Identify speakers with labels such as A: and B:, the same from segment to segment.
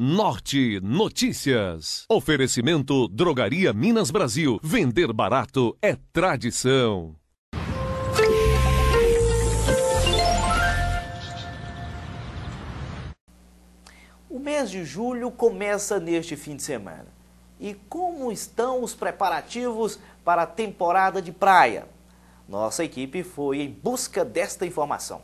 A: Norte Notícias. Oferecimento Drogaria Minas Brasil. Vender barato é tradição.
B: O mês de julho começa neste fim de semana. E como estão os preparativos para a temporada de praia? Nossa equipe foi em busca desta informação.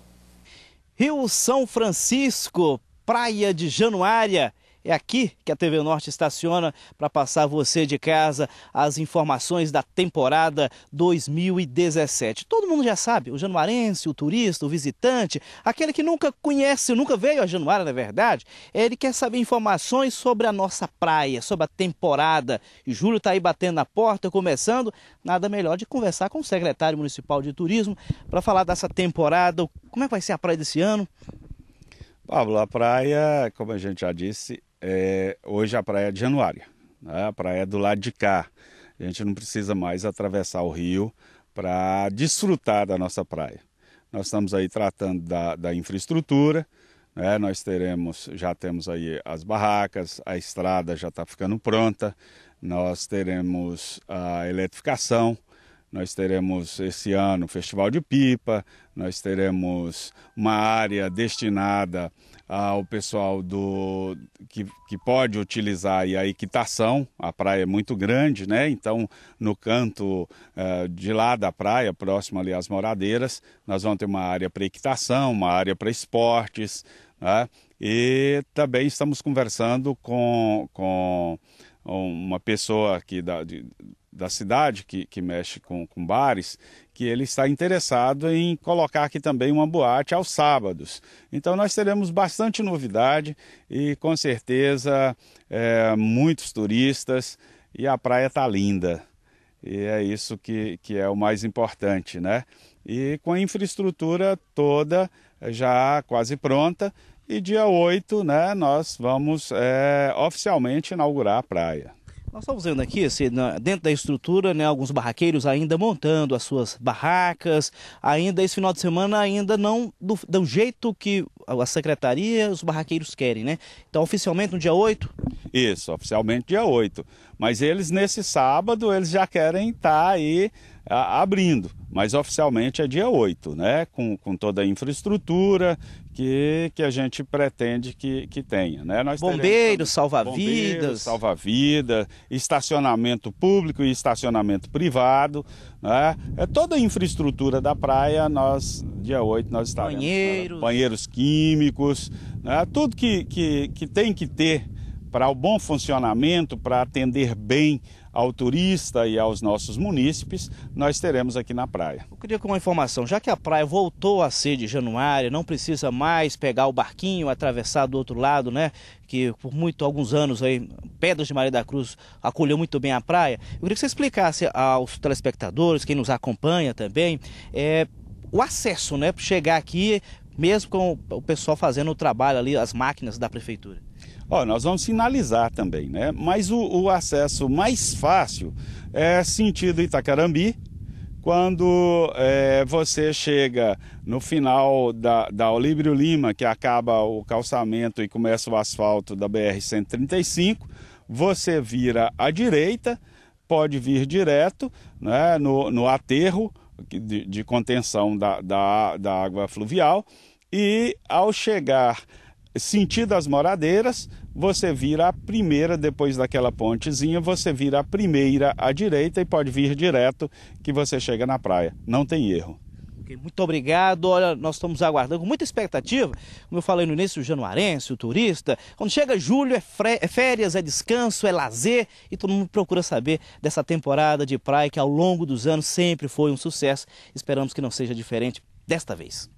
C: Rio São Francisco, Praia de Januária. É aqui que a TV Norte estaciona para passar você de casa as informações da temporada 2017. Todo mundo já sabe, o januarense, o turista, o visitante, aquele que nunca conhece, nunca veio a Januária, na verdade, ele quer saber informações sobre a nossa praia, sobre a temporada. E Júlio está aí batendo na porta, começando. Nada melhor de conversar com o secretário municipal de turismo para falar dessa temporada. Como é que vai ser a praia desse ano?
D: Pablo, a praia, como a gente já disse, é, hoje a praia é de Januária, né? a praia é do lado de cá. A gente não precisa mais atravessar o rio para desfrutar da nossa praia. Nós estamos aí tratando da, da infraestrutura, né? nós teremos, já temos aí as barracas, a estrada já está ficando pronta, nós teremos a eletrificação, nós teremos esse ano Festival de Pipa, nós teremos uma área destinada ao pessoal do que, que pode utilizar a equitação. A praia é muito grande, né? Então, no canto uh, de lá da praia, próximo ali às moradeiras, nós vamos ter uma área para equitação, uma área para esportes, né? E também estamos conversando com, com uma pessoa aqui da, de, da cidade que, que mexe com, com bares, que ele está interessado em colocar aqui também uma boate aos sábados. Então nós teremos bastante novidade e com certeza é, muitos turistas e a praia está linda. E é isso que, que é o mais importante, né? E com a infraestrutura toda já quase pronta, e dia 8 né, nós vamos é, oficialmente inaugurar a praia.
C: Nós estamos vendo aqui, assim, dentro da estrutura, né, alguns barraqueiros ainda montando as suas barracas, ainda esse final de semana ainda não do, do jeito que a secretaria os barraqueiros querem, né? Então, oficialmente no dia 8?
D: Isso, oficialmente dia 8. Mas eles, nesse sábado, eles já querem estar tá aí abrindo, mas oficialmente é dia 8, né? Com, com toda a infraestrutura que, que a gente pretende que, que tenha. Né?
C: Nós bombeiros, salva-vidas.
D: Salva-vida, estacionamento público e estacionamento privado. Né? É toda a infraestrutura da praia, nós, dia 8, nós estaremos.
C: Banheiros.
D: Banheiros químicos, né? tudo que, que, que tem que ter para o bom funcionamento, para atender bem ao turista e aos nossos munícipes, nós teremos aqui na praia.
C: Eu queria com uma informação, já que a praia voltou a ser de Januária, não precisa mais pegar o barquinho, atravessar do outro lado, né? Que por muito alguns anos aí, Pedras de Maria da Cruz acolheu muito bem a praia. Eu queria que você explicasse aos telespectadores, quem nos acompanha também, é, o acesso, né? Chegar aqui, mesmo com o pessoal fazendo o trabalho ali, as máquinas da prefeitura.
D: Ó, nós vamos sinalizar também, né? Mas o, o acesso mais fácil é sentido Itacarambi, quando é, você chega no final da, da Olíbrio Lima, que acaba o calçamento e começa o asfalto da BR-135, você vira à direita, pode vir direto né, no, no aterro de, de contenção da, da, da água fluvial e ao chegar sentido as moradeiras, você vira a primeira, depois daquela pontezinha, você vira a primeira à direita e pode vir direto que você chega na praia. Não tem erro.
C: Muito obrigado. Olha, nós estamos aguardando com muita expectativa. Como eu falei no início, o januarense, o turista. Quando chega julho, é, é férias, é descanso, é lazer. E todo mundo procura saber dessa temporada de praia que ao longo dos anos sempre foi um sucesso. Esperamos que não seja diferente desta vez.